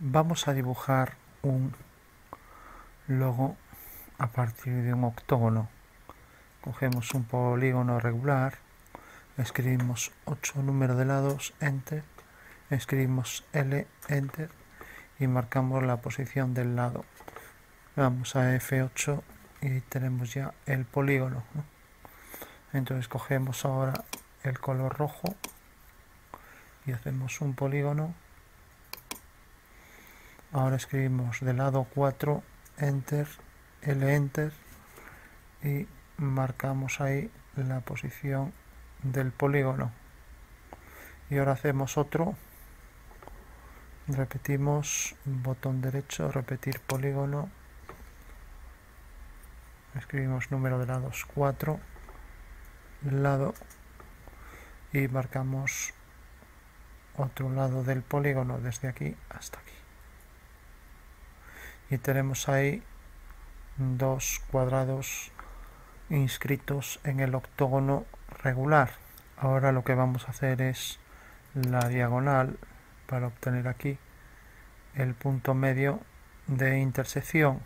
vamos a dibujar un logo a partir de un octógono. Cogemos un polígono regular, escribimos 8 número de lados, enter, escribimos L, enter y marcamos la posición del lado. Vamos a F8 y tenemos ya el polígono. Entonces cogemos ahora el color rojo y hacemos un polígono ahora escribimos del lado 4 enter L enter y marcamos ahí la posición del polígono. Y ahora hacemos otro. Repetimos botón derecho repetir polígono. Escribimos número de lados 4 lado y marcamos otro lado del polígono desde aquí hasta aquí y tenemos ahí dos cuadrados inscritos en el octógono regular. Ahora lo que vamos a hacer es la diagonal para obtener aquí el punto medio de intersección.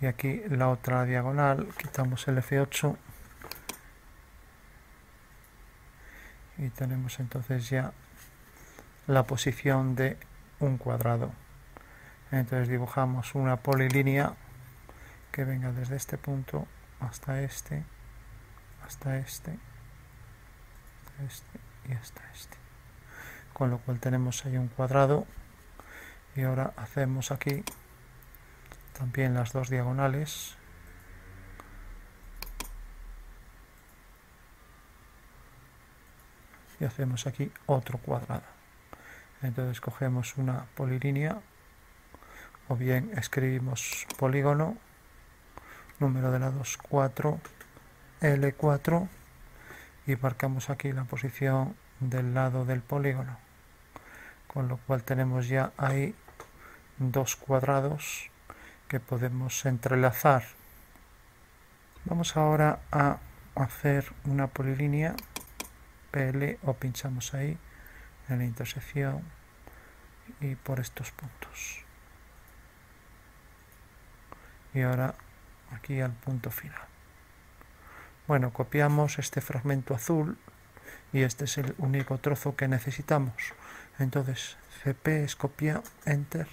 Y aquí la otra diagonal quitamos el F8 y tenemos entonces ya la posición de un cuadrado entonces dibujamos una polilínea que venga desde este punto hasta este hasta este este y hasta este. Con lo cual tenemos ahí un cuadrado y ahora hacemos aquí también las dos diagonales. Y hacemos aquí otro cuadrado. Entonces cogemos una polilínea o bien escribimos polígono número de lados 4 L4 y marcamos aquí la posición del lado del polígono. Con lo cual tenemos ya ahí dos cuadrados que podemos entrelazar. Vamos ahora a hacer una polilínea PL o pinchamos ahí en la intersección y por estos puntos y ahora aquí al punto final. Bueno copiamos este fragmento azul y este es el único trozo que necesitamos. Entonces cp es copia enter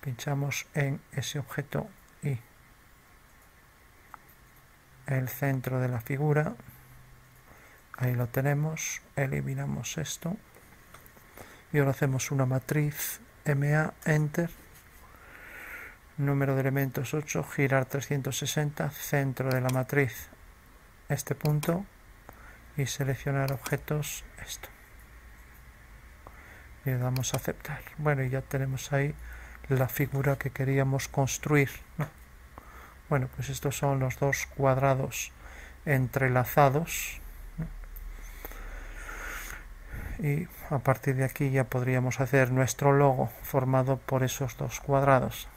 pinchamos en ese objeto y el centro de la figura ahí lo tenemos eliminamos esto y ahora hacemos una matriz MA enter número de elementos 8 girar 360 centro de la matriz este punto y seleccionar objetos esto. Y le damos a aceptar. Bueno y ya tenemos ahí la figura que queríamos construir bueno pues estos son los dos cuadrados entrelazados y a partir de aquí ya podríamos hacer nuestro logo formado por esos dos cuadrados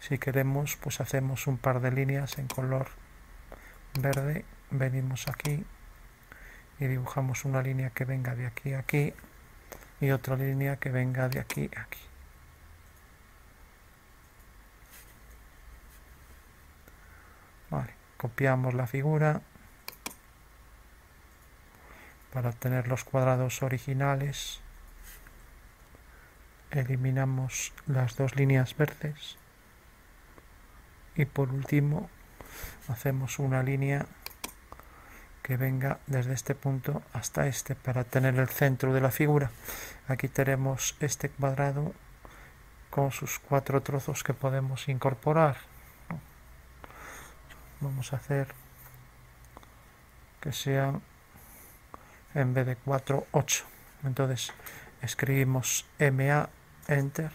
si queremos pues hacemos un par de líneas en color verde. Venimos aquí y dibujamos una línea que venga de aquí a aquí y otra línea que venga de aquí a aquí. Copiamos la figura para obtener los cuadrados originales. Eliminamos las dos líneas verdes y por último hacemos una línea que venga desde este punto hasta este para tener el centro de la figura aquí tenemos este cuadrado con sus cuatro trozos que podemos incorporar vamos a hacer que sean en vez de 4, 8. Entonces escribimos MA, Enter,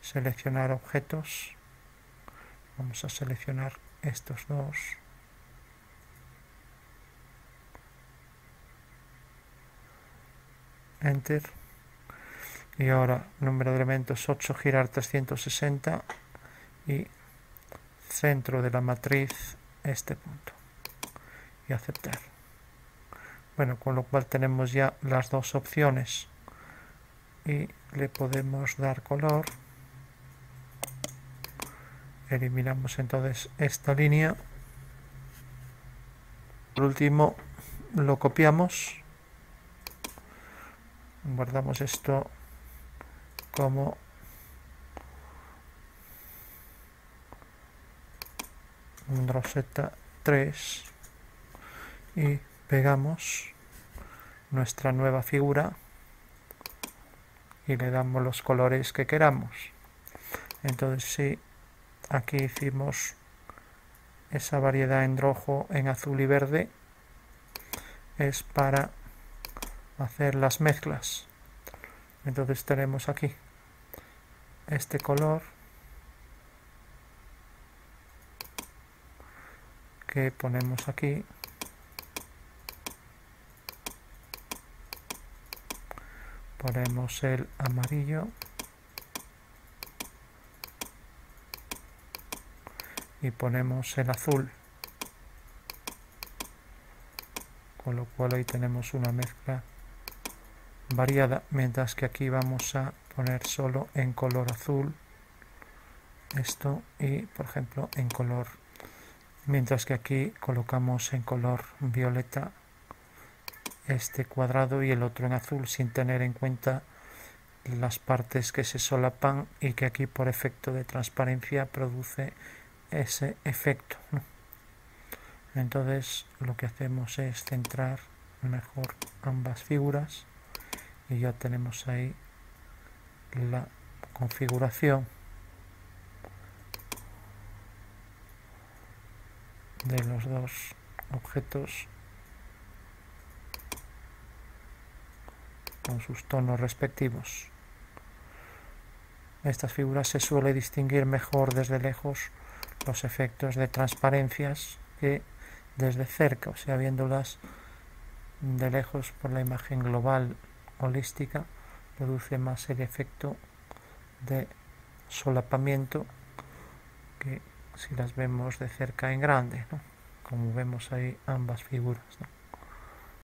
seleccionar objetos, vamos a seleccionar estos dos. Enter. Y ahora número de elementos 8, girar 360 y centro de la matriz este punto. Y aceptar bueno con lo cual tenemos ya las dos opciones y le podemos dar color eliminamos entonces esta línea. Por último lo copiamos. Guardamos esto como roseta 3 y pegamos nuestra nueva figura y le damos los colores que queramos. Entonces si aquí hicimos esa variedad en rojo en azul y verde. Es para hacer las mezclas. Entonces tenemos aquí este color que ponemos aquí. Ponemos el amarillo y ponemos el azul. Con lo cual ahí tenemos una mezcla variada mientras que aquí vamos a poner solo en color azul esto y por ejemplo en color mientras que aquí colocamos en color violeta este cuadrado y el otro en azul sin tener en cuenta las partes que se solapan y que aquí por efecto de transparencia produce ese efecto entonces lo que hacemos es centrar mejor ambas figuras y ya tenemos ahí la configuración de los dos objetos con sus tonos respectivos. Estas figuras se suele distinguir mejor desde lejos los efectos de transparencias que desde cerca, o sea, viéndolas de lejos por la imagen global holística, produce más el efecto de solapamiento que si las vemos de cerca en grande, como vemos ahí ambas figuras.